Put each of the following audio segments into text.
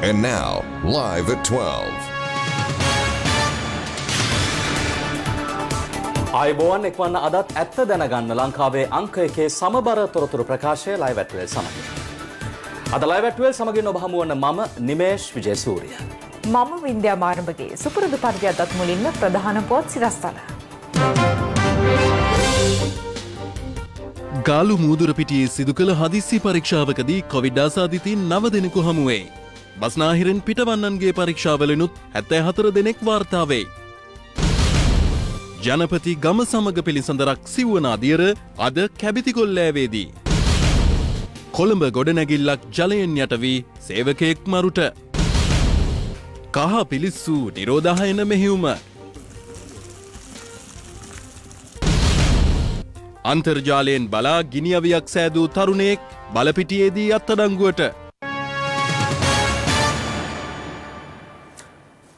And now, live at 12. අයිබෝවන් එක්වන්න අදත් ඇත්ත දැනගන්න ලංකාවේ අංක එකේ සමබර තොරතුරු ප්‍රකාශය ලයිවැට්වල් සමග. අද ලයිවැට්වල් සමගින් ඔබහමුවන මම නිමේශ් විජයසූරිය. මම වින්ද්‍යා මාරඹගේ සුපුරුදු පරිදි අදත් මුලින්ම ප්‍රධාන පොත් සිරස්තල. ගාලු මූදුර පිටියේ සිදු කළ හදිස්සි පරීක්ෂාවකදී කොවිඩ් ආසාධිතීන් නව දෙනෙකු හමුවේ. බස්නාහිරෙන් පිටවන්නන්ගේ පරීක්ෂාවලනුත් හැත්තෑ හතර දෙනෙක් වාර්තාවේ. ජනපති ගම සමග පිළිසඳරක් සිව්වන අදියර අද කැබිතිකොල්ලෑවේදී. කොළඹ ගොඩනැගිල්ලක් ජලයෙන් යටවී සේවකයෙක් මරුට. කහ පිලිස්සූ නිරෝධහයන මෙහිවුම. අන්තර්ජාලයෙන් බලා ගිනිියවියක් සෑදූ තරුණයෙක් බලපිටියේදී අත්තඩංගුවට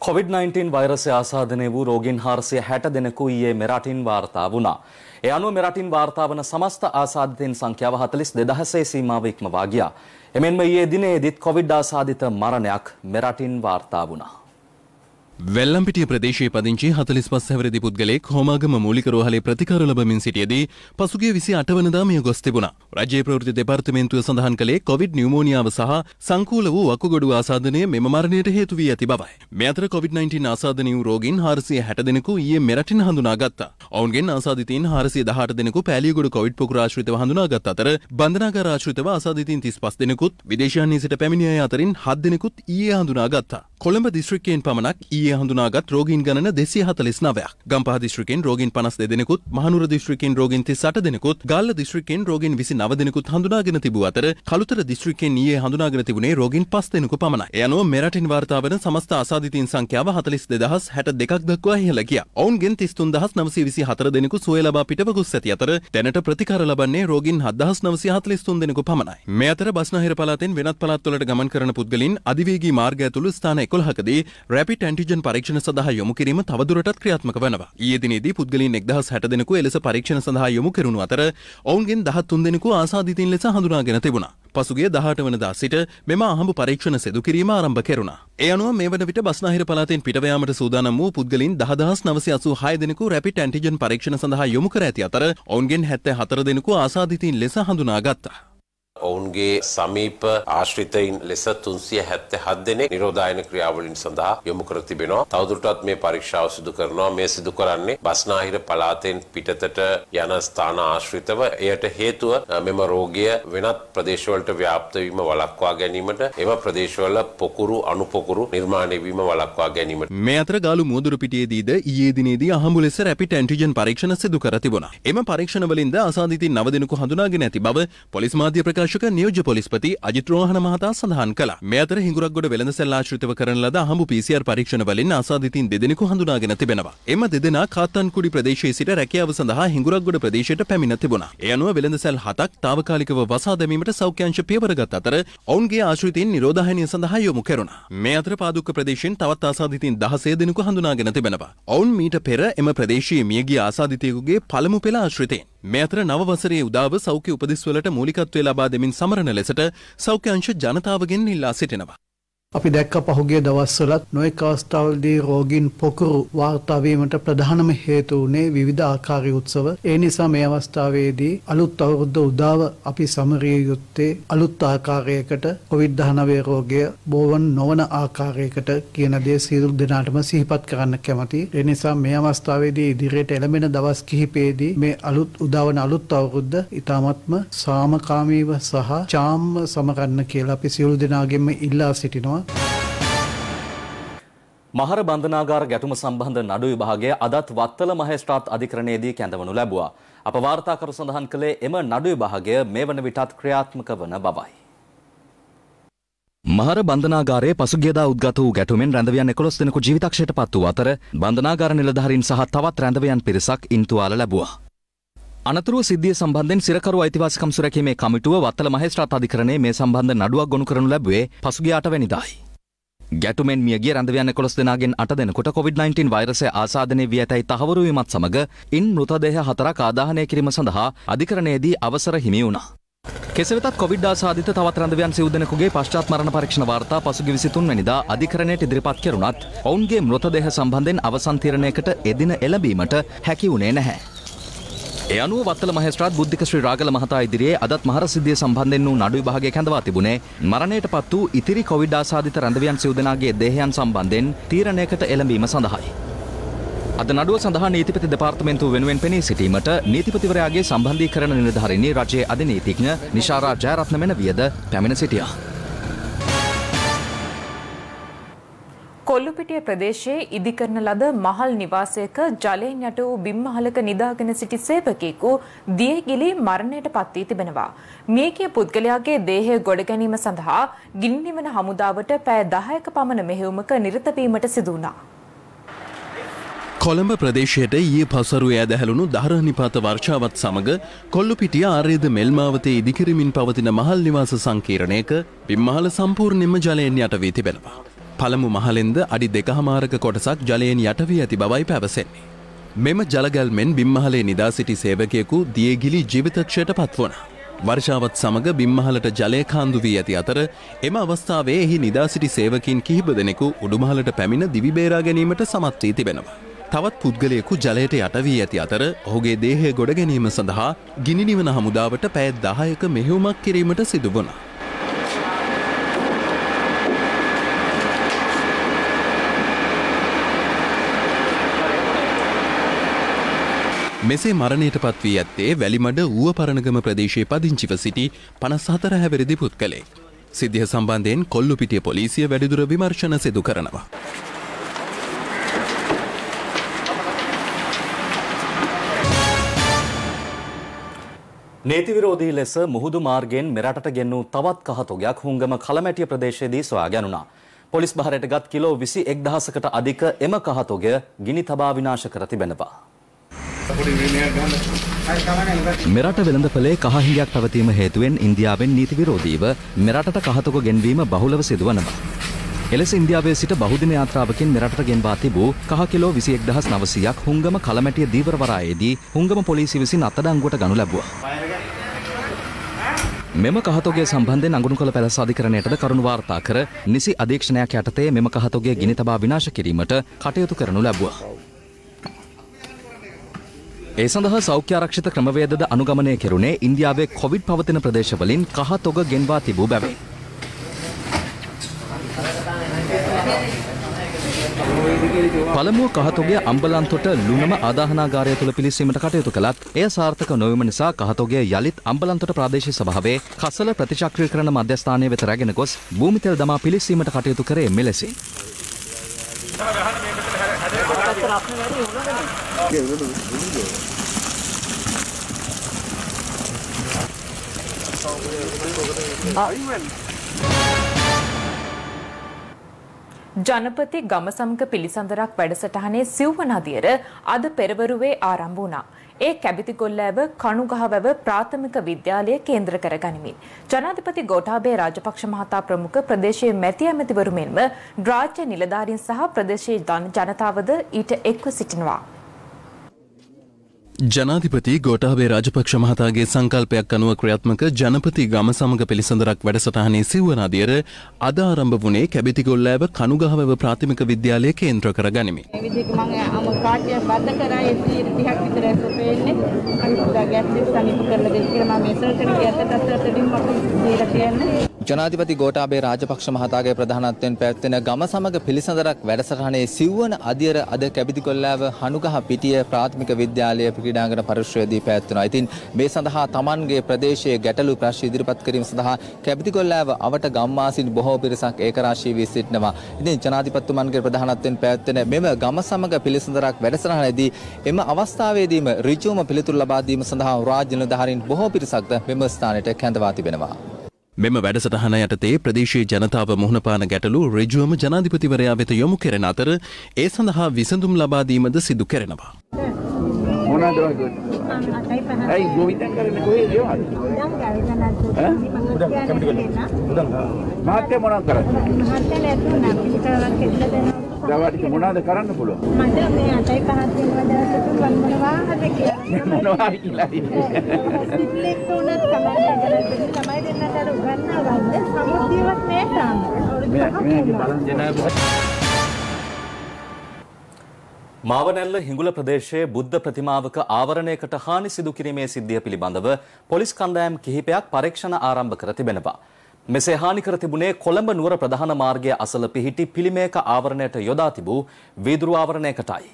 COVID-19 වෛරසය e ආසාධනය වූ රෝගීන් හාරසිය හැට දෙනෙකු ඊයේ මෙරටින් වාර්තා වුණා. ඒ අනුව මෙරටින් වාර්තා වන සමස්ත ආසාධිතයින් සංඛ්‍යාව හතලිස් දෙදහසේ සීමාව ඉක්මවා ගියා. එමෙන්ම ඊයේ දිනේදීත් කොවිඩ් ආසාධිත මරණයක් මෙරටින් වාර්තා වුණා. වෙල්ලම්පිටිය ප්‍රදේශයේ පදිංචි හතලිස් පස් හැවරදි පුද්ගලෙක් හෝමාගම මූලික රෝහලේ ප්‍රතිකාර ලබමින් සිටියදී පසුගිය විසි අටවනදා මිය ගොස් තිබුණා. රජයේ ප්‍රවෘත්ති දෙපාර්තමේන්තුව සඳහන් කළේ කොවිඩ් නියුමෝනියාව සහ සංකූල වූ වකුගොඩු ආසාදනය මෙම මරණයට හේතු වී ඇති බවයි. මේ අතර COVID-19 ආසාදනය වූ රෝගීන් 460 දෙනෙකු ඊයේ මෙරටින් හඳුනාගත්තා. ඔවුන්ගෙන් ආසාදිතයින් 418 දෙනෙකු පෑලියගොඩ කොවිඩ් පොකුර ආශ්‍රිතව හඳුනාගත් අතර බන්ධනාගාර ආශ්‍රිතව ආසාදිතයින් 35 දෙනෙකුත් විදේශයන්හි සිට පැමිණි අය අතරින් 7 දෙනෙකුත් ඊයේ හඳුනාගත්තා. කොළඹ දිස්ත්‍රික්කයෙන් පමණක් ඊයේ හඳුනාගත් රෝගීන් ගණන 249ක්. ගම්පහ දිස්ත්‍රික්කයෙන් රෝගීන් 52 දෙනෙකුත්, මහනුවර දිස්ත්‍රික්කයෙන් රෝගීන් 38 දෙනෙකුත්, ගාල්ල දිස්ත්‍රික්කයෙන් රෝගීන් 29 දෙනෙකුත් හඳුනාගෙන තිබූ අතර කළුතර දිස්ත්‍රික්කයෙන් ඊයේ හඳුනාගෙන තිබුණේ රෝගීන් 5 දෙනෙකු පමණයි. ඒ අනුව මෙරටින් වාර්තා වන සමස්ත ආසාදිතයින් සංඛ්‍යාව 42062ක් දක්වා ඉහළ ගියා. ඔවුන්ගෙන් 33924 දෙනෙකු සුවය ලබා පිටව ගොස් ඇති අතර දැනට ප්‍රතිකාර ලබන්නේ රෝගීන් 7943 දෙනෙකු පමණයි. මේ අතර බස්නාහිර පළාතෙන් වෙනත් පළාත්වලට ගමන් කරන පුද්ගලින් අධිවේගී මාර්ග ඇතුළු ස්ථාන එකොළහකදී රැපිට ඇන්ටිජන් පරීක්ෂණ සඳහා යොමු කිරීම තවදුරටත් ක්‍රියාත්මක වනවා. ඊයේ දිනේදී පුද්ගලයන් 1060 දෙනෙකු එලෙස පරීක්ෂණ සඳහා යොමු කෙරුණු අතර ඔවුන්ගෙන් 13 දෙනෙකු ආසාදිතයින් ලෙස හඳුනාගෙන තිබුණා. පසුගිය 18 වනදා සිට මෙම අහඹු පරීක්ෂණ සිදු කිරීම ආරම්භ කෙරුණා. ඒ අනුව මේ වන විට බස්නාහිර පළාතෙන් පිටව යාමට සූදානම් වූ පුද්ගලයන් 10986 දෙනෙකු රැපිට ඇන්ටිජන් පරීක්ෂණ සඳහා යොමු කර ඇති අතර ඔවුන්ගෙන් 74 දෙනෙකු ආසාදිතයින් ලෙස හඳුනාගත්තා. ඔවුන්ගේ සමීප ආශ්‍රිතයින් ලෙස තුන්සිය හැත්ත හත් දෙනෙක් නිරෝධායන ක්‍රියාවලින් සඳහා යොමු කර තිබෙනවා. තවදුරටත් මේ පරීක්ෂාව සිදු කරනවා. මේ සිදු කරන්නේ බස්නාහිර පළාතෙන් පිටතට යන ස්ථාන ආශ්‍රිතව එයට හේතුව මෙම රෝගය වෙනත් ප්‍රදේශවලට ව්‍යාප්ත වීම වළක්වා ගැනීමට එම ප්‍රදේශවල පොකුරු අනුපොකුරු නිර්මාණය වීම වළක්වා ගැනීමට. මේ අතර ගාලු මුවදුර පිටියේදීද ඊයේ දිනේදී අහඹු ලෙස රැපිට ඇන්ටිජන් පරීක්ෂණ සිදු කර තිබුණා. එම පරීක්ෂණ වලින්ද අසාදිතයින් නව දෙනෙකු හඳුනාගෙන ඇති බව පොලිස් මාධ්‍ය ප්‍රකාශ ප්‍රකාශක නියෝජ්‍ය පොලිස්පති අජිත් රෝහණ මහතා සඳහන් කළා. මේ අතර හිඟුරක්ගොඩ වෙළඳසැල් ආශ්‍රිතව කරන ලද අහඹු PCR පරීක්ෂණ වලින් ආසාදිතින් දෙදෙනෙකු හඳුනාගෙන තිබෙනවා. එම දෙදෙනා කාත්තන්කුඩි ප්‍රදේශයේ සිට රැකියාව සඳහා හිඟුරක්ගොඩ ප්‍රදේශයට පැමිණ තිබුණා. ඒ අනුව වෙළඳසැල් හතක් తాවකාලිකව වසා දැමීමට සෞඛ්‍ය අංශ පියවරගත් අතර ඔවුන්ගේ ආශ්‍රිතයින් නිරෝධායනය සඳහා යොමු කෙරුණා. මේ අතර පාදුක්ක ප්‍රදේශයෙන් තවත් ආසාදිතින් 16 දෙනෙකු හඳුනාගෙන තිබෙනවා. ඔවුන් මීට පෙර එම ප්‍රදේශයේ මියගිය ආසාදිතයෙකුගේ පළමු පෙළ ආශ්‍රිතයින්. මේ අතර නව වසරේ උදාව සෞඛ්‍ය උපදෙස්වලට මූලිකත්වය ලබා දෙමින් සමරන ලෙසට සෞඛ්‍ය අංශ ජනතාවගෙන් ඉල්ලා සිටිනවා. අපි දැක්ක පහුගිය දවස්වලත් නොයෙක් අවස්ථාවලදී රෝගීන් පොකුරු වාර්තා වීමට ප්‍රධානම හේතු වුණේ විවිධ ආකාරී උත්සව. ඒ නිසා මේ අවස්ථාවේදී අලුත් අවුරුද්ද උදාව අපි සමරිය යුත්තේ අලුත් ආකාරයකට COVID-19 රෝගය බෝවන් නොවන ආකාරයකට කියන දේ සියලු දෙනාටම සිහිපත් කරන්න කැමතියි. ඒ නිසා මේ අවස්ථාවේදී ඉදිරියට එළඹෙන දවස් කිහිපයේදී මේ අලුත් උදාවන අලුත් අවුරුද්ද ඊ타මත්ම සාමකාමීව සහ චාම්ම සමරන්න කියලා අපි සියලු දෙනාගෙන්ම ඉල්ලා සිටිනවා. මහර බන්ධනාගාර ගැටුම සම්බන්ධ නඩු විභාගය අදත් වත්තල මහේස්ත්‍රාත් අධිකරණයේදී කැඳවනු ලැබුවා. අප වාර්තාකරු සඳහන් කළේ එම නඩු විභාගය මේ වන විටත් ක්‍රියාත්මක වන බවයි. මහර බන්ධනාගාරයේ පසුගියදා උද්ගත වූ ගැටුමෙන් රැඳවියන් 11 දෙනෙකු ජීවිතක්ෂයට පත් වූ අතර බන්ධනාගාර නිලධාරීන් සහ තවත් රැඳවියන් පිරිසක් ඉන්තුවාල ලැබුවා. අනතුරුව සිද්ධිය සම්බන්ධයෙන් සිරකරු අයිතිවාසිකම් සුරැකීමේ කමිටුව වත්තල මහේස්ත්‍රාත් අධිකරණයේ මේ සම්බන්ධ නඩුවක් ගොනු කරනු ලැබුවේ පසුගිය 8 වෙනිදායි. ගැටුමෙන් මියගිය රැඳවියන් 11 දෙනාගෙන් 8 දෙනෙකුට COVID-19 වෛරසය ආසාදනය වී ඇතැයි තහවුරු වීමත් සමග ඉන් මෘතදේහ හතරක් ආදාහනය කිරීම සඳහා අධිකරණයේදී අවසර හිමි වුණා. කෙසවෙතත් කොවිඩ් ආසාධිත තවත් රැඳවයන් සිව් දෙනෙකුගේ පශ්චාත් මරණ පරීක්ෂණ වාර්තා පසුගිය 23 වෙනිදා අධිකරණයට ඉදිරිපත් කෙරුණත් ඔවුන්ගේ මෘතදේහ සම්බන්ධයෙන් අවසන් තීරණයකට එදින එළඹීමට හැකි වුණේ නැහැ. ඒ අනුව වත්තල මහේස්ත්‍රාත් බුද්ධික ශ්‍රී රාගල මහතා ඉදිරියේ අදත් මහර සිද්ධිය සම්බන්ධයෙන් වූ නඩු විභාගය කැඳවා තිබුණේ මරණයට පත් වූ ඉතිරි කොවිඩ් ආසාධිත රැඳවයන් සිව් දෙනාගේ දේහයන් සම්බන්ධයෙන් තීරණයකට එළඹීම සඳහායි. අද නඩුව සඳහා නීතිපති දෙපාර්තමේන්තුව වෙනුවෙන් පෙනී සිටීමට නීතිපතිවරයාගේ සම්බන්ධීකරණ නිලධාරිණී රජයේ අධිනීතිඥ නිශාරා ජයරත්න මෙනවියද පැමිණ සිටියා. කොල්ලුපිටිය ප්‍රදේශයේ ඉදිකරන ලද මහල් නිවාසයක ජලයෙන් යට වූ බිම්මහලක නිදාගෙන සිටි සේවකයෙකු දියගිලි මරණයට පත් වී තිබෙනවා. මියගිය පුද්ගලයාගේ දේහය ගොඩ ගැනීම සඳහා ගින්නිවන හමුදාවට පෑ 10ක පමණ මෙහෙයුමක නිරත වීමට සිදු වුණා. කොළඹ ප්‍රදේශයට ඊයේ පසරු ඇදහැලුණු ධාරනිපාත වර්ෂාවත් සමග කොල්ලුපිටිය ආරේද මෙල්මාවතේ ඉදිකිරමින් පවතින මහල් නිවාස සංකීරණයක පිම්මහල සම්පූර්ණයෙන්ම ජලයෙන් යට වී තිබෙනවා. පළමු මහලෙන්ද අඩි දෙකහමාරක කොටසක් ජලයෙන් යට වී ඇති බවයි පැවසෙන්නේ. මෙම ජලගල්මෙන් බිම්මහලේ නිදා සිටි සේවකයෙකු දියගිලි ජීවිතක්ෂයට පත්වන. වර්ෂාවත් සමග බිම්මහලට ජලය කාන්දු වී ඇති අතර එම අවස්ථාවේ එහි නිදා සිටි සේවකින් කිහිප දෙනෙකු උඩුමහලට පැමිණ දිවිබේරා ගැනීමට සමත් වී තිබෙනවා. තවත් පුද්ගලයෙකු ජලයට යට වී ඇති අතර ඔහුගේ දේහය ගොඩ ගැනීම සඳහා ගිනිනිවන හමුදාවට පැය දහයක මෙහෙවුමක් කිරීමට සිදුවනා. මෙසේ මරණයට පත් වී ඇත්තේ වැලිමඩ ඌව පරණගම ප්‍රදේශයේ පදිංචිව සිටි පනස් හතර හැවිරිදි පුද්ගලෙක්. සිද්ධිය සම්බන්ධයෙන් කොල්ලුපිටිය පොලිසිය වැඩිදුර විමර්ශන සිදු කරනවා. නීති විරෝධී ලෙස මුහුදු මාර්ගයෙන් මෙරටට ගෙන්නූ තවත් කහතොගයක් හුංගම කළමැටිය ප්‍රදේශයේදී සොයා ගැනුණා. පොලිස් බහරයට ගත් කිලෝ විසි එක්දහසකට අධික එම කහතොගය ගිනි තබා විනාශ කර තිබෙනවා. මෙරට වෙළඳපලේ කහහිඟයක් පැවතීම හේතුවෙන් ඉන්දියාවෙන් නීති විරෝධීව මෙරටට කහතොක ගෙන්වීම බහුලව සිදුවනවා. එලෙස ඉන්දියාවේ සිට බහුදින යාත්‍රාවකින් මෙරටට ගෙන්වා තිබූ කහ කිලෝ විසි එක්දහස් නවසියක් හුංගම කළමැටිය දීවරවරායේදී හුංගම පොලිසි විසින් අත්තඩංගුවට ගනු ලැබුවා. මෙම කහතොගේ සම්බන්ධයෙන් අඟුණු කළ පැලස අධිකරණයටද කරුණු වාර්තා කර නිසි අධීක්ෂණයක් යටතේ මෙම කහතොගේ ගිනි තබා විනාශ කිරීමට කටයුතු කරනු ලැබුවා. ඒ සඳහා සෞඛ්‍ය ආරක්ෂිත ක්‍රමවේදද අනුගමනය කෙරුණේ ඉන්දියාවේ කොවිඩ් පවතින ප්‍රදේශවලින් කහ තොග ගෙන්වා තිබූ බැවින්. පළමුව කහතොගේ අම්බලන්තොට ලුණම ආදාහනාගාරය තුළ පිළිස්සීමට කටයුතු කළත් එය සාර්ථක නොවීම නිසා කහතොගේ යළිත් අම්බලන්තොට ප්‍රාදේශීය සභාවේ කසල ප්‍රතිචක්‍රීකරණ මධ්‍යස්ථානය වෙත රැගෙන ගොස් භූමිතෙල් දමා පිළිස්සීමට කටයුතු කරේ මෙලෙසින්. Ah. ජනපති ගමසමග පිළිසඳරක් වැඩසටහනේ සිව්වන අදියර අද පෙරවරුවේ ආරම්භ වුණා. ඒ කැබිතිගොල්ලෑව කණුගහවැව ප්‍රාථමික විද්‍යාලය කේන්ද්‍ර කර ගනිමින්. ජනාධිපති ගෝඨාභය රාජපක්ෂ මහතා ප්‍රමුඛ ප්‍රදේශයේ මැති ඇමතිවරු මෙන්ම රාජ්‍ය නිලධාරීන් සහ ප්‍රදේශයේ ජනතාවද ඊට එක්ව සිටිනවා. ජනාධිපති ගෝටාබේ රාජපක්ෂ මහතාගේ සංකල්පයක් අනුව ක්‍රියාත්මක ජනපති ගම සමග පිළිසඳරක් වැඩසටහනේ සිව්වන අදියර අද ආරම්භ වුණේ කැබිතිගොල්ලෑව කනුගහවව ප්‍රාථමික විද්‍යාලය කේන්ද්‍ර කර ගනිමි. ඒ විදිහට මම අම කාර්යය බද්ධ කරා ඒ 30ක් විතර ඇසපෙන්නේ අනිත් ගැස් සනීප කරලා දෙන්න කියලා මම මේසල් කරේ ඇත්තට අතටින් මම දීලා කියන්නේ ජනාධිපති ගෝටාබේ රාජපක්ෂ මහතාගේ ප්‍රධානත්වයෙන් පැවැත්වෙන ගම සමග පිළිසඳරක් වැඩසටහනේ සිව්වන අදියර අද කැබිතිකොල්ලාව හනුගහ පිටිය ප්‍රාථමික විද්‍යාලය ක්‍රීඩාංගන පරිශ්‍රයේදී පැවැත්වෙනවා. ඉතින් මේ සඳහා Tamanගේ ප්‍රදේශයේ ගැටලු ප්‍රශ්න ඉදිරිපත් කිරීම සඳහා කැබිතිකොල්ලාව අවට ගම්වාසීන් බොහෝ පිරිසක් ඒකරාශී වී සිටිනවා. ඉතින් ජනාධිපතිතුමන්ගේ ප්‍රධානත්වයෙන් පැවැත්වෙන මෙම ගම සමග පිළිසඳරක් වැඩසටහනේදී එම අවස්ථාවේදීම ඍජුවම පිළිතුරු ලබා දීම සඳහා රාජ්‍ය නිලධාරීන් බොහෝ පිරිසක්ද මෙම ස්ථානයට කැඳවා තිබෙනවා. මෙම වැඩසටහන යටතේ ප්‍රදේශයේ ජනතාව මුහුණපාන ගැටලු රජුවම ජනාධිපතිවරයා වෙත යොමු කෙරෙන අතර ඒ සඳහා විසඳුම් ලබා දීමද සිදු කරනවා. ඇයි ගෝවිතන් කරන්නේ කොහේද යවන්නේ? මාත්‍ය මොනවද කරන්නේ? ගවාටික මොනවද කරන්න පුළුවන්? මට මේ අටයි පහක් වෙනවා දවසට මම මොනවාද කියලා. මොනවද කියලා. එකට උනත් තමයි කරන්නේ. තමයි දෙන්නට අර උගන්වා ගන්න. සමුදියක් නෑ තාම. මේ මේක බලන්න මාවනැල්ල හිඟුල ප්‍රදේශයේ බුද්ධ ප්‍රතිමාවක ආවරණයකට හානි සිදු කිරීමේ සිද්ධිය පිළිබඳව පොලිස් කණ්ඩායම් කිහිපයක් පරීක්ෂණ ආරම්භ කර තිබෙනවා. මෙසේ හානි කර තිබුණේ කොළඹ නුවර ප්‍රධාන මාර්ගය අසල පිහිටි පිළිමයක ආවරණයට යොදා තිබූ වීදුරු ආවරණයකටයි.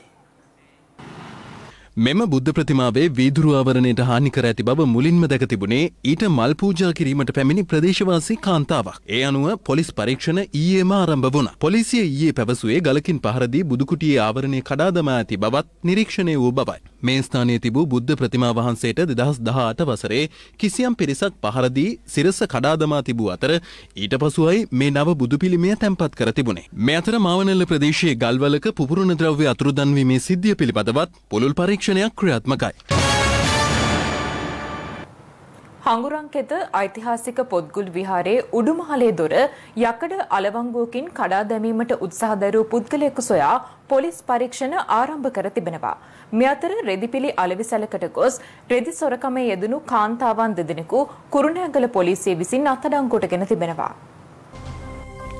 මෙම බුද්ධ ප්‍රතිමාවේ වීදුරු ආවරණයට හානි කර ඇති බව මුලින්ම දැක තිබුණේ ඊට මල් පූජා කිරීමට පැමිණි ප්‍රදේශවාසී කාන්තාවක්. ඒ අනුව පොලිස් පරීක්ෂණ ඊයේම ආරම්භ වුණා. පොලිසිය ඊයේ පැවසුවේ ගලකින් පහරදී බුදුකුටියේ ආවරණය කඩා දමා ඇති බවත් නිරීක්ෂණය වූ බවයි. මේ ස්ථානයේ තිබූ බුද්ධ ප්‍රතිමා වහන්සේට 2018 වසරේ කිසියම් පිරිසක් පහරදී සිරස කඩා දමා තිබූ අතර ඊට පසුවයි මේ නව බුදු පිළිමය තැන්පත් කර තිබුණේ. මේ අතර මාවනැල්ල ප්‍රදේශයේ ගල්වලක පුපුරුණ ද්‍රව්‍ය අතුරුදන්වීමේ සිද්ධිය පිළිබඳවත් පුළුල් පරීක්ෂණයක් ක්‍රියාත්මකයි. හංගුරංකෙත ඓතිහාසික පොත්ගුල් විහාරයේ උඩුමහලේ දොර යකඩ අලවංගුවකින් කඩා දැමීමට උත්සාහ දැරූ පුද්ගලයෙකු සොයා පොලිස් පරීක්ෂණ ආරම්භ කර තිබෙනවා. මේ අතර රෙදිපිලි අලෙවිසැලකට ගොස් රෙදි සොරකමේ යෙදුණු කාන්තාවන් දෙදෙනෙකු කුරුණෑගල පොලිසිය විසින් අත්අඩංගුවටගෙන තිබෙනවා.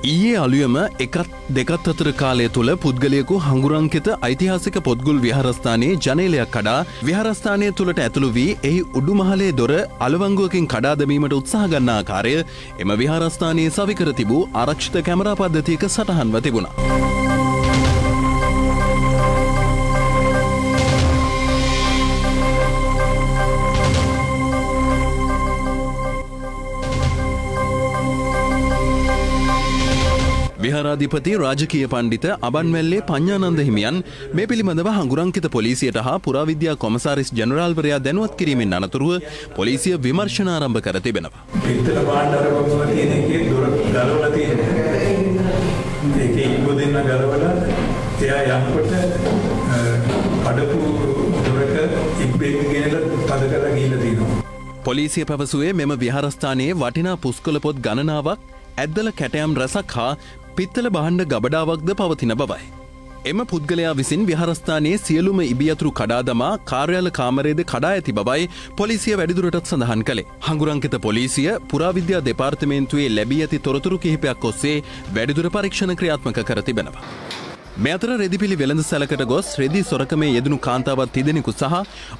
ඊයේ අලුයම එකත් දෙකත් අතර කාලය තුළ පුද්ගලයකු හංගුරංකිත ඓතිහාසික පොත්ගුල් විහාරස්ථානයේ ජනේලයක් කඩා විහාරස්ථානය තුළට ඇතුළු වී එහි උඩුමහලේ දොර අලවංගුවකින් කඩාදමීමට උත්සාහ ගන්නා කාරය එම විහාරස්ථානයේ සවිකර තිබූ ආරක්ෂිත කැමරා පද්ධතියක සටහන්ව තිබුණා. විහාරාධිපති රාජකීය පණ්ඩිත අබන්වැල්ලේ පඤ්ඥානන්ද හිමියන් මේ පිළිබඳව හඟුරංකිත පොලිසියට හා පුරාවිද්‍යා කොමසාරිස් ජනරාල්වරයා දැනුවත් කිරීමෙන් අනතුරුව පොලිසිය විමර්ශනාරම්භ කර තිබෙනවා. පිත්තල පාණ්ඩරවම තියෙන එකේ දොර ගලවලා තියෙනවා. ඒකේ ඉබ්බ දෙන්න ගලවලා එයා යනකොට කඩපු දොරක ඉබ්බෙක් ගෙනලා තද කරලා ගිහිල්ලා තියෙනවා. පොලිසිය පැවසුවේ මෙම විහාරස්ථානයේ වටිනා පුස්කොළ පොත් ගණනාවක් ඇද්දල කැටයම් රැසක් හා පිත්තල බහන්ඩ ගබඩාවක්ද පවතින බවයි. එම පුද්ගලයා විසින් විහරස්ථානයේ සියලුම ඉබියතුරු කඩාදමා කාර්යාල කාමරේද කඩා ඇති බවයි පොලිසිය වැඩිදුරටත් සඳහන් කළේ. හංගුරංකිත පොලිසිය පුරාවිද්‍යා දෙපාර්තමේන්තුවේ ලැබී ඇති තොරතුරු කිහිපයක් ඔස්සේ වැඩිදුර පරීක්ෂණ ක්‍රියාත්මක කර තිබෙනවා. මේ අතර රෙදිපිලි වෙළඳ සැලකට ගොස් රෙදි සොරකමේ යෙදුණු කාන්තාවත් තිදෙනෙකු සහ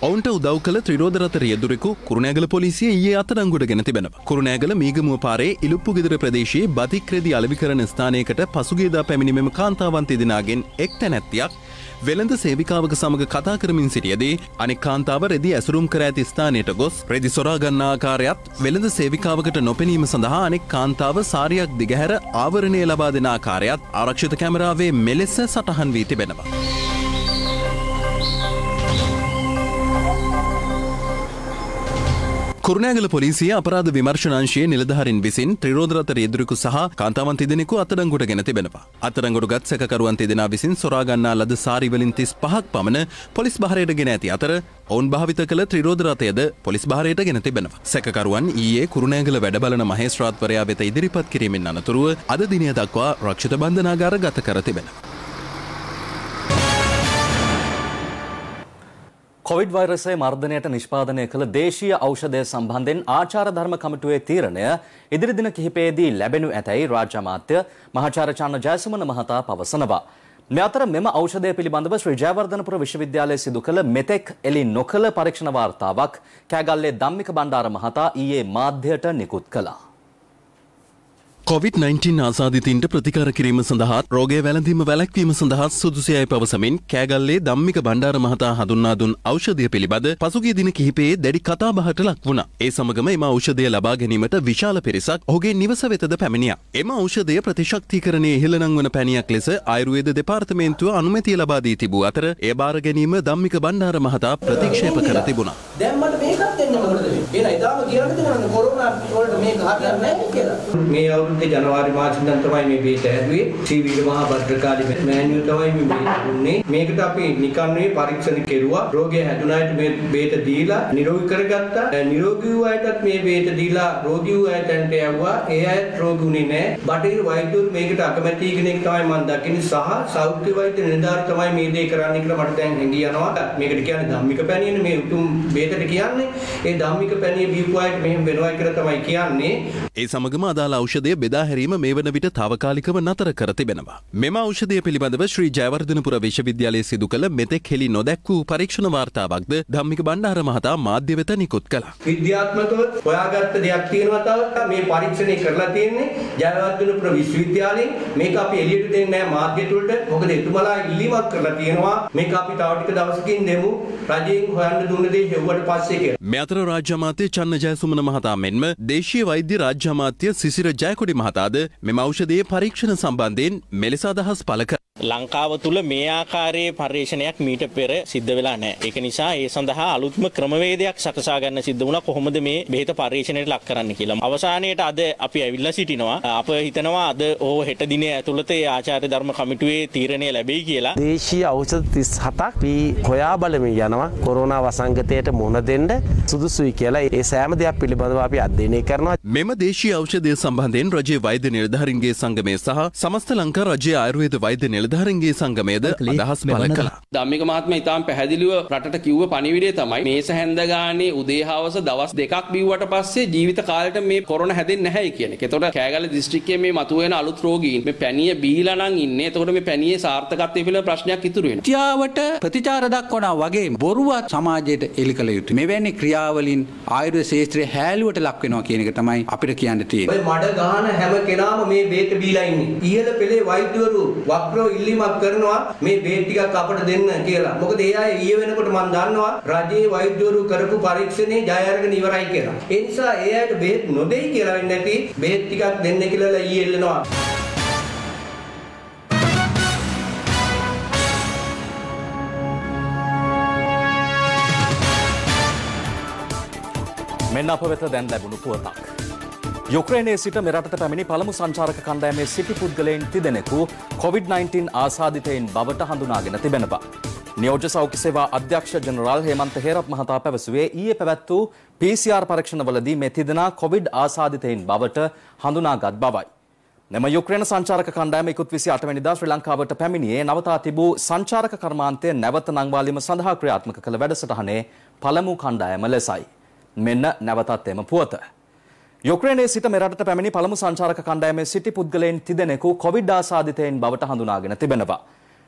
ඔවුන්ට උදව් කළ ත්‍රිරෝධරතර යෙදුරෙකු කුරුණෑගල පොලිසිය ඊයේ අත්අඩංගුවට ගෙන තිබෙනවා. කුරුණෑගල මීගමුව පාරේ ඉලුප්පු ගෙදර ප්‍රදේශයේ බතික් රෙදි අලෙවිකරන ස්ථානයකට පසුගියදා පැමිණි මෙම කාන්තාවන් තිදෙනාගෙන් එක් තැනැත්තියක් වෙළඳ සේවිකාවක සමඟ කතා කරමින් සිටියදී අනෙක් කාන්තාව රෙදි ඇසුරුම් කර ඇති ස්ථානයට ගොස් රෙදි සොරාගන්න ආකාරයත් වෙළඳ සේවිකාවකට නොපැනීම සඳහා අනෙක් කාන්තාව සාරියක් දිගහැර ආවරණය ලබා දෙන ආකාරයත් ආරක්ෂිත කැමරාවේ මෙලෙස සටහන් වී තිබෙනවා. කුරුණෑගල පොලිසිය අපරාධ විමර්ශනාංශයේ නිලධහරින් විසින් ත්‍රිරෝධරතර යෙදුරෙකු සහ කාන්තාවන් තිදෙනෙකු අතඩංගුට ගෙන තිබෙනවා. අතඩංගුට ගත් සැකරුවන් තිදෙනා විසින් සොරාගන්නා ලද සාරිවලින් තිස් පහක් පමණ පොලිස් භාරයට ගෙන ඇති අතර ඔවුන් භාවිත කළ ත්‍රිරෝධරතයද පොලිස් භාරයට ගෙන තිබෙනවා. සැකරුවන් ඊයේ කුරුණෑගල වැඩබලන මහේස්ත්‍රාත්වරයා වෙත ඉදිරිපත් කිරීමෙන් අනතුරුව අද දිනය දක්වා රක්ෂිත බන්ධනාගාර ගත කර තිබෙනවා. කොවිඩ් වෛරසය මර්ධනයට නිෂ්පාදනය කළ දේශීය ඖෂධය සම්බන්ධයෙන් ආචාර ධර්ම කමිටුවේ තීරණය ඉදිරි දින කිහිපයේදී ලැබෙනු ඇතැයි රාජ්‍ය අමාත්‍ය මහාචාර්ය චන්න ජයසුමන මහතා පවසනවා. මේ අතර මෙම ඖෂධය පිළිබඳව ශ්‍රී ජයවර්ධනපුර විශ්වවිද්‍යාලයේ සිදු කළ මෙතෙක් එලි නොකළ පරීක්ෂණ වාර්තාවක් කෑගල්ලේ ධම්මික බණ්ඩාර මහතා ඊයේ මාධ්‍යයට නිකුත් කළා. COVID-19 ආසාධිතීන්ට ප්‍රතිකාර කිරීම සඳහා රෝගය වැළඳීම වැළැක්වීම සඳහා සුදුසියයි පවසමින් කෑගල්ලේ ධම්මික බණ්ඩාර මහතා හඳුන්වා දුන් ඖෂධය පිළිබඳ පසුගිය දින කිහිපයේ දැඩි කතාබහට ලක් වුණා. ඒ සමගම එම ඖෂධය ලබා ගැනීමට විශාල පිරිසක් ඔහුගේ නිවස වෙතද පැමිණියා. එම ඖෂධය ප්‍රතිශක්තිකරණයේ ඉහළනම් වන පැණියක් ලෙස ආයුර්වේද දෙපාර්තමේන්තුව අනුමැතිය ලබා දී තිබූ අතර එය බාර ගැනීම ධම්මික බණ්ඩාර මහතා ප්‍රතික්ෂේප කර තිබුණා. දැන් මට මේක දෙන්නේ මොකටද මේ? එහෙනම් එදාම කියන්න දෙනවා කොරෝනා වලට මේක හරියන්නේ නැහැ කියලා. මේ අවුරුද්දේ ජනවාරි මාසෙන් ඉඳන් තමයි මේ බේත ඇදුවේ. ශ්‍රී වීර මහා භද්‍රකාලි මෑන්යුල් තමයි මේ බේත දුන්නේ. මේකට අපි නිකන් නෙවෙයි පරීක්ෂණ කෙරුවා. රෝගය හැදුනාට මේ බේත දීලා නිරෝගී කරගත්තා. නිරෝගී වූ අයටත් මේ බේත දීලා රෝගී වූ අයටන්ට යවුවා. ඒ අයත් රෝගී වුණේ නැහැ. බටහිර වෛද්‍යවරු මේකට අකමැති කෙනෙක් තමයි මම දකින්නේ සහ සෞඛ්‍ය වෛද්‍ය නිලධාරි තමයි මේ දේ කරන්නේ කියලා මට දැන් හැඟී යනවා. මේකට කියන්නේ ධම්මික පැණියනේ මේ උතුම් බේතට කියන්නේ. ඒ ධම්මික පැණිය බීපු අයට මෙහෙම වෙනවා කියලා තමයි කියන්නේ. ඒ සමගම අදාළ ඖෂධය බෙදා හැරීම මේ වන විට තාවකාලිකව නතර කර තිබෙනවා. මෙම ඖෂධය පිළිබඳව ශ්‍රී ජයවර්ධනපුර විශ්වවිද්‍යාලයේ සිදු කළ මෙතෙක් හෙළි නොදැක් වූ පරීක්ෂණ වාර්තාවක්ද ධම්මික බණ්ඩාර මහතා මාධ්‍ය වෙත නිකුත් කළා. විද්‍යාත්මකව හොයාගත්ත දෙයක් තියෙනවා තව මේ පරීක්ෂණය කරලා තියෙන්නේ ජයවර්ධනපුර විශ්වවිද්‍යාලයෙන් මේක අපි එළියට දෙන්නේ නැහැ මාධ්‍ය තුලට මොකද එතුමලා ඉල්ලීමක් කරලා තියෙනවා මේක අපි තව ටික දවසකින් දෙමු රජයෙන් හොයන්න දුන්න දේ හෙව්වට පස්සේ කියලා. මේ අතර රාජ්‍ය අමාත්‍ය චන්න ජයසුමන මහතා මෙන්ම දේශීය වෛද්‍ය රාජ්‍ය අමාත්‍ය සිසිර ජයකොඩි මහතාද මෙම ඖෂධයේ පරීක්ෂණ සම්බන්ධයෙන් මෙලෙස අදහස් පළ කර ලංකාව තුළ මේ ආකාරයේ පර්යේෂණයක් මීට පෙර සිද්ධ වෙලා නැහැ. ඒක නිසා ඒ සඳහා අලුත්ම ක්‍රමවේදයක් සකසා ගන්න සිද්ධ වුණා කොහොමද මේ බෙහෙත පර්යේෂණයට ලක් කරන්න කියලා. අවසානයේට අද අපි ඇවිල්ලා සිටිනවා. අප හිතනවා අද ඕ හෙට දිනේ ඇතුළත ඒ ආචාර්ය ධර්ම කමිටුවේ තීරණය ලැබෙයි කියලා. දේශීය ඖෂධ 37ක් අපි හොයා බලමින් යනවා. කොරෝනා වසංගතයට මුහුණ දෙන්න සුදුසුයි කියලා ඒ සෑම දෙයක් පිළිබඳව අපි අධ්‍යයනය කරනවා. මෙම දේශීය ඖෂධය සම්බන්ධයෙන් රජයේ වෛද්‍ය නිලධාරීන්ගේ සංගමය සහ සමස්ත ලංකා රජයේ ආයුර්වේද වෛද්‍ය නිලධාරීන්ගේ සංගමයද අදහස් පළ කළා. ධම්මික මහත්මයා ඉතාම පැහැදිලිව රටට කිව්ව පණිවිඩය තමයි මේස හැන්ද ගානේ උදේ හවස දවස් දෙකක් බිව්වට පස්සේ ජීවිත කාලෙට මේ කොරෝනා හැදෙන්නේ නැහැයි කියන එක. එතකොට කෑගල්ල දිස්ත්‍රික්කයේ මේ මතුවෙන අලුත් රෝගීන් මේ පැණිය බීලා නම් ඉන්නේ. එතකොට මේ පැණියේ සාර්ථකත්වය පිළිබඳ ප්‍රශ්නයක් ඉතුරු වෙනවා. ත්‍යාවට ප්‍රතිචාර දක්වනා වගේ බොරුවත් සමාජයට එලි කළ යුතුයි. මෙවැනි ක්‍රියාවලින් ආයුර්වේද ශාස්ත්‍රයේ හැලුවට ලක් වෙනවා කියන එක තමයි අපිට කියන්න තියෙන්නේ. ඔය මඩ ගහන හැම කෙනාම මේ බේත බීලා ඉන්නේ. ඉහළ පෙළේ වෛද්‍යවරු වක්‍රව ඉල්ලීමක් කරනවා මේ බේත් ටිකක් අපට දෙන්න කියලා. මොකද ඒ අය ඊයේ වෙනකොට මම දන්නවා රජයේ වෛද්‍යවරු කරපු පරීක්ෂණේ ජය අරගෙන ඉවරයි කියලා. ඒ නිසා ඒ අයට බේත් නොදෙයි කියලා වෙන්නේ නැති බේත් ටිකක් දෙන්න කියලා ඊයේ එල්ලනවා. මෙන්න අප වෙත දැන් ලැබුණු පුවතක්. යුක්‍රේනයේ සිට මෙරටට පැමිණි පළමු සංචාරක කණ්ඩෑමේ සිටි පුද්ගලයන් තිදෙනෙකු COVID-19 ආසාධිතයින් බවට හඳුනාගෙන තිබෙනවා. නියෝජ්‍ය සෞඛ්‍ය සේවා අධ්‍යක්ෂ ජනරාල් හේමන්ත හේරත් මහතා පැවසුවේ ඊයේ පැවැත් වූ PCR පරීක්ෂණවලදී මේ තිදෙනා COVID ආසාධිතයින් බවට හඳුනාගත් බවයි. මෙම යුක්‍රේන සංචාරක කණ්ඩායම ඉකුත් විසි අටවැනිදා ශ්‍රී ලංකාවට පැමිණියේ නවතා තිබූ සංචාරක කර්මාන්තය නැවත නංවාලීම සඳහා ක්‍රියාත්මක කළ වැඩසටහනේ පළමු කණ්ඩායම ලෙසයි. මෙන්න නැවතත් එම පුවත. යුක්‍රේනයේ සිට මෙරටට පැමිණි පළමු සංචාරක කණ්ඩායමේ සිටි පුද්ගලයන් තිදෙනෙකු කොවිඩ් ආසාදිතයින් බවට හඳුනාගෙන තිබෙනවා.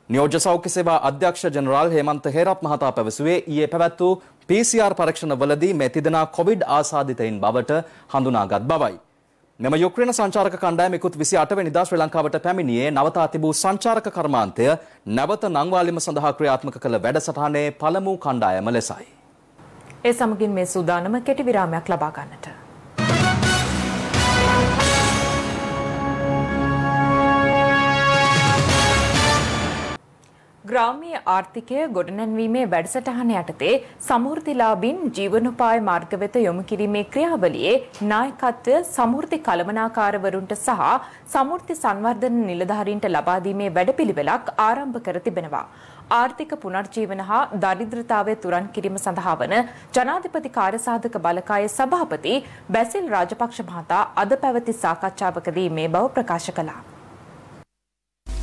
නියෝජ්‍ය සෞඛ්‍ය සේවා අධ්‍යක්ෂ ජනරාල් හේමන්ත හේරත් මහතා පැවසුවේ ඊයේ පැවැත් වූ PCR පරීක්ෂණවලදී මේ තිදෙනා කොවිඩ් ආසාදිතයින් බවට හඳුනාගත් බවයි. මෙම යුක්‍රේන සංචාරක කණ්ඩායම ඉකුත් විසි අටවැනිදා ශ්‍රී ලංකාවට පැමිණියේ නවතා තිබූ සංචාරක කර්මාන්තය නැවත නංවාලිම සඳහා ක්‍රියාත්මක කළ වැඩසටහනේ පළමු කණ්ඩායම ලෙසයි. ඒ සමගින් මේ සූදානම කෙටි විරාමයක් ලබා ගන්නට. ග්‍රාමීය ආර්ථිකය ගොඩනැන්වීමේ වැඩසටහන යටතේ සමෘද්ධිලාබින් ජීවනෝපාය මාර්ග වෙත යොමු කිරීමේ ක්‍රියාවලියේ නායකත්වය සමෘද්ධි කළමනාකාරවරුන්ට සහ සමෘද්ධි සංවර්ධන නිලධාරීන්ට ලබා දීමේ වැඩපිළිවෙලක් ආරම්භ කර තිබෙනවා. ආර්ථික පුනර්ජීවන හා දරිද්‍රතාවය තුරන් කිරීම සඳහා වන ජනාධිපති කාර්යසාධක බලකායේ සභාපති බැසිල් රාජපක්ෂ මහතා අද පැවති සාකච්ඡාවකදී මේ බව ප්‍රකාශ කළා.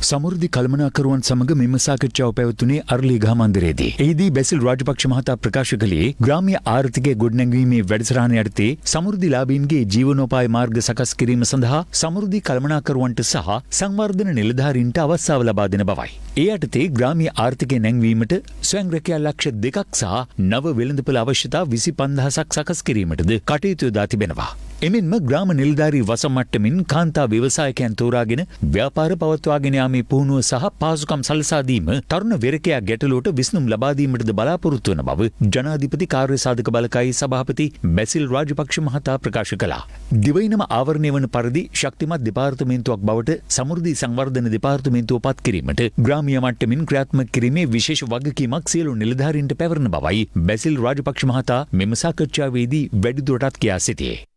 සමෘද්ධි කළමනාකරුවන් සමග මෙම සාකච්ඡාව පැවතුනේ අර්ලී ගහ මන්දිරයේදී. එහිදී බැසිල් රාජපක්ෂ මහතා ප්‍රකාශ කළේ ග්‍රාම්‍ය ආර්ථිකය ගොඩනැංවීමේ වැඩසටහන යටතේ සමෘද්ධිලාභීන්ගේ ජීවනෝපාය මාර්ග සකස් කිරීම සඳහා සමෘද්ධි කළමනාකරුවන්ට සහ සංවර්ධන නිලධාරීන්ට අවස්ථාව ලබා දෙන බවයි. ඒ යටතේ ග්‍රාම්‍ය ආර්ථිකය නැංවීමට ස්වයං රැකියා ලක්ෂ දෙකක් සහ නව වෙළඳපොළ අවශ්‍යතා විසි පන්දහසක් සකස් කිරීමටද කටයුතු යොදා තිබෙනවා. එමෙන්ම ග්‍රාම නිලධාරී වසමට්ටමින් කාන්තා ව්‍යවසායකයන් තෝරාගෙන ව්‍යාපාර පවත්වාගෙන යාමේ පුහුණුව සහ පාසුකම් සලසා දීම තරුණ වෙරකයා ගැටලුවට විසඳුම් ලබා දීමටද බලාපොරොත්තු වන බව ජනාධිපති කාර්ය සාධක බලකයි සභාපති බැසිල් රාජපක්ෂ මහතා ප්‍රකාශ කළා. දිවයිනම ආවරණය වන පරිදි ශක්තිමත් දෙපාර්තමේන්තුවක් බවට සමෘද්ධි සංවර්ධන දෙපාර්තමේන්තුව පත් කිරීමට ග්‍රාමීය මට්ටමින් ක්‍රියාත්මක කිරීමේ විශේෂ වගකීමක් සියලු නිලධාරීන්ට පැවරන බවයි බැසිල් රාජපක්ෂ මහතා මෙම සාකච්ඡාවේදී වැඩිදුරටත් කියා සිටියේ.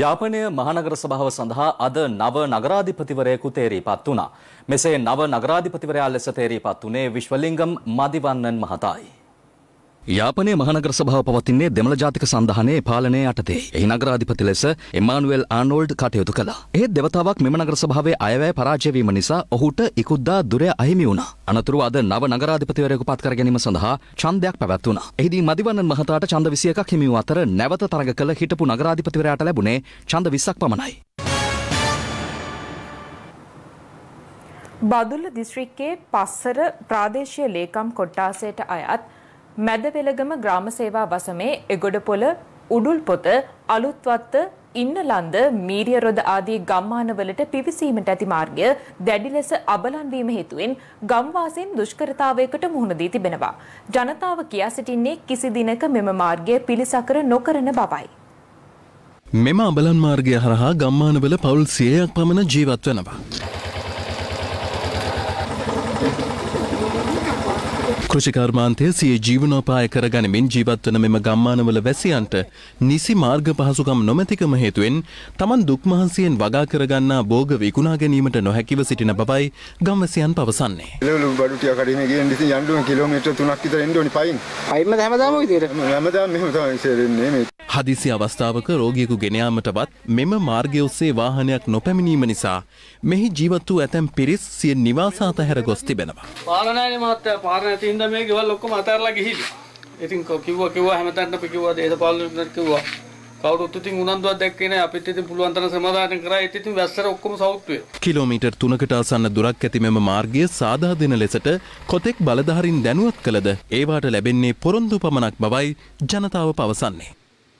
යාපනය මහනගර සභාව සඳහා අද නව නගරාධිපතිවරයෙකු තේරීපත් වුණා. මෙසේ නව නගරාධිපතිවරයා ලෙස තේරීපත් වුණේ විශ්වලිංගම් මදිවන්නන් මහතායි. යාපනයේ මහනගර සභාව පවතින්නේ දෙමළ ජාතික සන්ධානයේ පාලනය යටතේ. එහි නගරාධිපති ලෙස එමානුවෙල් ආනෝල්ඩ් කටයුතු කළා. එහෙත් දෙවතාවක් මෙම නගර සභාවේ අයවැය පරාජය වීම නිසා ඔහුට ඉකුද්දා දුරය අහිමි වුණා. අනතුරුව අද නව නගරාධිපතිවරයෙකු පත් කර ගැනීම සඳහා ඡන්දයක් පැවැත්වුණා. එහිදී මදිවන්නන් මහතාට ඡන්ද 21ක් හිමි වූ අතර නැවත තරඟ කළ හිටපු නගරාධිපතිවරයාට ලැබුණේ ඡන්ද 20ක් පමණයි. බදුල්ල දිස්ත්‍රික්කයේ පස්සර ප්‍රාදේශීය ලේකම් කොට්ටාසයට අයත් මැදවෙලගම ග්‍රාම සේවා වසමේ එගොඩපොළ උඩුල්පොත අලුත්වත්ත ඉන්නලන්ද මීරියරොද ආදී ගම්මානවලට පිවිසීමට ඇති මාර්ගය දැඩි ලෙස අබලන් වීම හේතුවෙන් ගම්වාසීන් දුෂ්කරතාවයකට මුහුණ දී තිබෙනවා. ජනතාව කියා සිටින්නේ කිසි දිනක මෙම මාර්ගය පිළිසකර නොකරන බවයි. මෙම අබලන් මාර්ගය හරහා ගම්මානවල පවුල් සියයක් පමණ ජීවත් වෙනවා. කෘෂිකර්මාන්තය සිය ජීවනෝපාය කරගනිමින් ජීවත්වන මෙම ගම්මානවල වැසියන්ට නිසි මාර්ග පහසුකම් නොමැතිකම හේතුවෙන් තමන් දුක්මහන්සියෙන් වගා කරගන්නා බෝග විකුණා ගැනීමට නොහැකිව සිටින බවයි ගම්වැසියන් පවසන්නේ. එළවලු බඩුටිය කඩේම ගියන් ඉතින් යන්න ඕන කිලෝමීටර් 3ක් විතර එන්න ඕනි පයින්. පයින්ම හැමදාම විදියට. හැමදාම මෙහෙම තමයි ඉස්සරෙන්නේ මේ. හදිසි අවස්ථාවක රෝගියෙකු ගෙන යාමටවත් මෙම මාර්ගය ඔස්සේ වාහනයක් නොපැමිණීම නිසා මෙහි ජීවත් වූ ඇතැම් පිරිස් සිය නිවාස අතහැර ගොස් තිබෙනවා. පාලනෑනේ මහත්තයා පාලන නැති හින්දා මේ ගෙවල් ඔක්කොම අතහැරලා ගිහිල්ලා. ඉතින් කිව්වා කිව්වා හැමතැනම කිව්වා දේශපාලනඥයෙක් කිව්වා. කවුරුත් ඉතින් උනන්දුවක් දැක්කේ නැහැ. අපිත් ඉතින් පුළුවන් තරම් සමාදාන කරා. ඒත් ඉතින් වැස්සට ඔක්කොම සවුත් වේ. කිලෝමීටර් 3කට ආසන්න දුරක් ඇති මෙම මාර්ගය සාදා දෙන ලෙසට කොතෙක් බලධාරින් දැනුවත් කළද ඒවාට ලැබෙන්නේ පොරොන්දු පමණක් බවයි ජනතාව පවසන්නේ.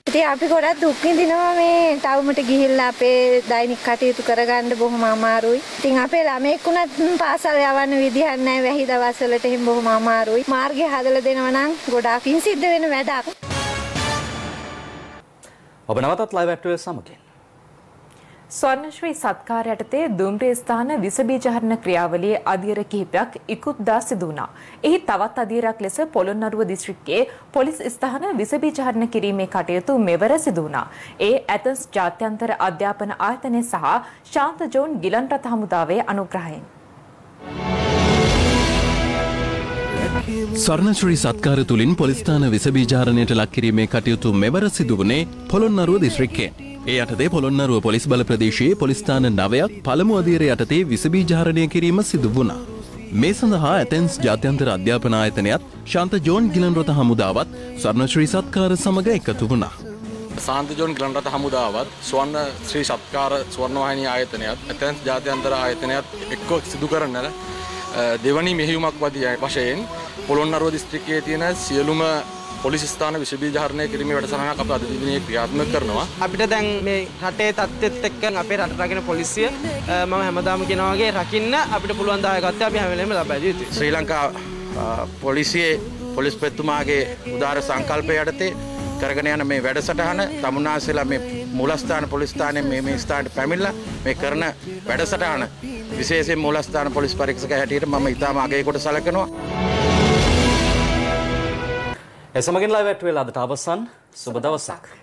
ඉතින් අපි ගොඩක් දුක් විඳිනවා මේ ටවුමට ගිහිල්ලා අපේ දෛනික කටයුතු කරගන්න බොහොම අමාරුයි. ඉතින් අපේ ළමෙක් උනත් පාසල් යවන්න විදිහක් නැහැ වැහි දවස්වලට එහෙම බොහොම අමාරුයි. මාර්ගය හදලා දෙනවා නම් ගොඩාක් පින් සිද්ධ වෙන වැඩක්. ඔබ නැවතත් ලයිව් ඇක්ටුවේ සමගින් ස්වර්ණශ්‍රී සත්කාර යටතේ දුම්රිය ස්ථාන විස බීජහරණ ක්‍රියාවලියේ අධීර කිහිපයක් ඉක්ුත්දා සිදු වුණා. එහි තවත් අධීරයක් ලෙස පොළොන්නරුව දිස්ත්‍රික්කයේ පොලිස් ස්ථාන විස බීජහරණ කිරීමේ කටයුතු මෙවර සිදු වුණා. ඒ ඇතස් ජාත්‍යන්තර අධ්‍යාපන ආයතනය සහ ශාන්ත ජෝන් ගිලන් රථ හමුදාවේ අනුග්‍රහයෙන්. ස්වර්ණශ්‍රී සත්කාර තුළින් පොලිස්ථාන විසබීජාරණයට ලක්කිරීමේ කටයුතු මෙවර සිදුවනේ පොළොන්නරුව දිස්ත්‍රික්කේ. ඒ යටතේ පොළොන්නරුව පොලිස් බල ප්‍රදේශයේ පොලිස්ථාන නවයක් පළමු අධීර යටතේ විසබීජාරණය කිරීම සිදු වුණා. මේ සඳහා ඇතැන්ස් ජාත්‍යන්තර අධ්‍යාපන ආයතනයත් ශාන්ත ජෝන් ගිලන් රොත හමුදාවත් ස්වර්ණශ්‍රී සත්කාර සමඟ එකතු වුණා. සාන්තජෝන් ගලන්රට හමුදාවත් ස්වර්ණ ශ්‍රී සත්කාර ස්වර්ණවාහිනී ආයතනයත් ඇතැන්ස් ජාත්‍යන්තර ආයතනයත් එක්කෝ සිදු කරන්නල දෙවනි මෙහිවුමක් වදිය වශයෙන් පොළොන්නරුව දිස්ත්‍රික්කයේ තියෙන සියලුම පොලිස් ස්ථාන විසබීජහරණය කිරීමේ වැඩසටහනක් අප අද දිනේ ක්‍රියාත්මක කරනවා. අපිට දැන් මේ රටේ තත්ත්වෙත් එක්ක අපේ රට රකින්න පොලිසිය මම හැමදාම කියනවා වගේ රකින්න අපිට පුළුවන් දායකත්වය අපි හැම වෙලේම ලබා දිය යුතුයි. ශ්‍රී ලංකා පොලිසියේ පොලිස් පෙත්තුමාගේ උදාර සංකල්පය යටතේ කරගෙන යන මේ වැඩසටහන තමුන්නාසෙලා මේ මූලස්ථාන පොලිස්ථානයේ මේ මේ ස්ථානට පැමිණලා මේ කරන වැඩසටහන විශේෂයෙන් මූලස්ථාන පොලිස් පරීක්ෂක හැටියට මම ඉතාම අගය කොට සලකනවා. එසමගින් ලයිව් ඇට්ටුවේ අදට අවසන් සුබ දවසක්.